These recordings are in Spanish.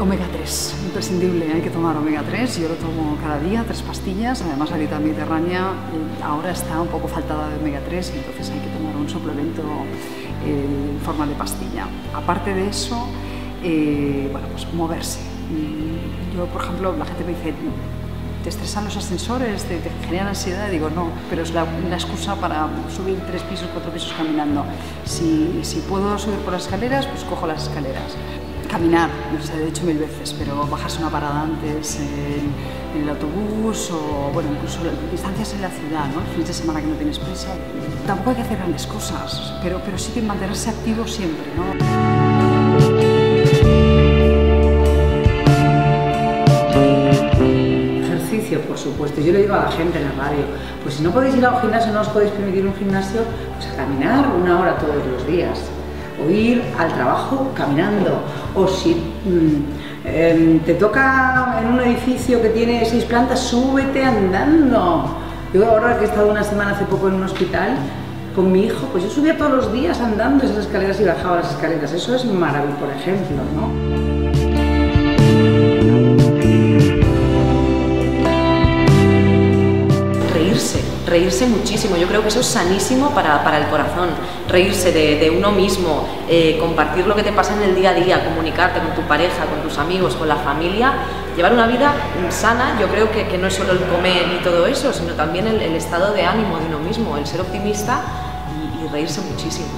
Omega 3, imprescindible, hay que tomar omega 3, yo lo tomo cada día, tres pastillas, además la dieta mediterránea mm, ahora está un poco faltada de omega 3 y entonces hay que tomar un suplemento eh, en forma de pastilla. Aparte de eso, eh, bueno, pues moverse. Mm, yo, por ejemplo, la gente me dice, te estresan los ascensores, te, te generan ansiedad, y digo, no, pero es la, la, excusa para subir tres pisos, cuatro pisos caminando. Si, si puedo subir por las escaleras, pues cojo las escaleras caminar, no he hecho mil veces, pero bajarse una parada antes en, el autobús o, bueno, incluso distancias en la ciudad, ¿no? Fines de semana que no tienes prisa. Tampoco hay que hacer grandes cosas, pero, pero sí que mantenerse activo siempre, ¿no? Ejercicio, por supuesto. Yo le digo a la gente en la radio, pues si no podéis ir a un gimnasio, no os podéis permitir un gimnasio, pues a caminar una hora todos los días o ir al trabajo caminando, o si mm, em, te toca en un edificio que tiene seis plantas, súbete andando. Yo ahora que he estado una semana hace poco en un hospital con mi hijo, pues yo subía todos los días andando esas escaleras y bajaba las escaleras. Eso es maravilloso, por ejemplo, ¿no? Reírse muchísimo. Yo creo que eso es sanísimo para, para el corazón, reírse de, uno mismo, eh, compartir lo que te pasa en el día a día, comunicarte con tu pareja, con tus amigos, con la familia, llevar una vida sana, yo creo que, que no es solo el comer y todo eso, sino también el, estado de ánimo de uno mismo, el ser optimista y, reírse muchísimo.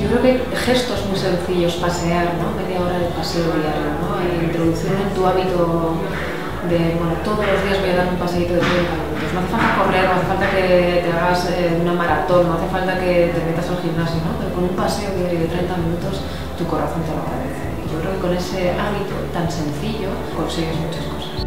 Yo creo que gestos muy sencillos, pasear, ¿no? media hora de paseo diario, ¿no? introducción en tu hábito de, bueno, todos los días voy a dar un paseíto de 30 minutos. No hace falta correr, no hace falta que te hagas eh, una maratón, no hace falta que te metas al gimnasio, ¿no? Pero con un paseo diario de 30 minutos tu corazón te lo agradece. Y yo creo que con ese hábito tan sencillo consigues muchas cosas.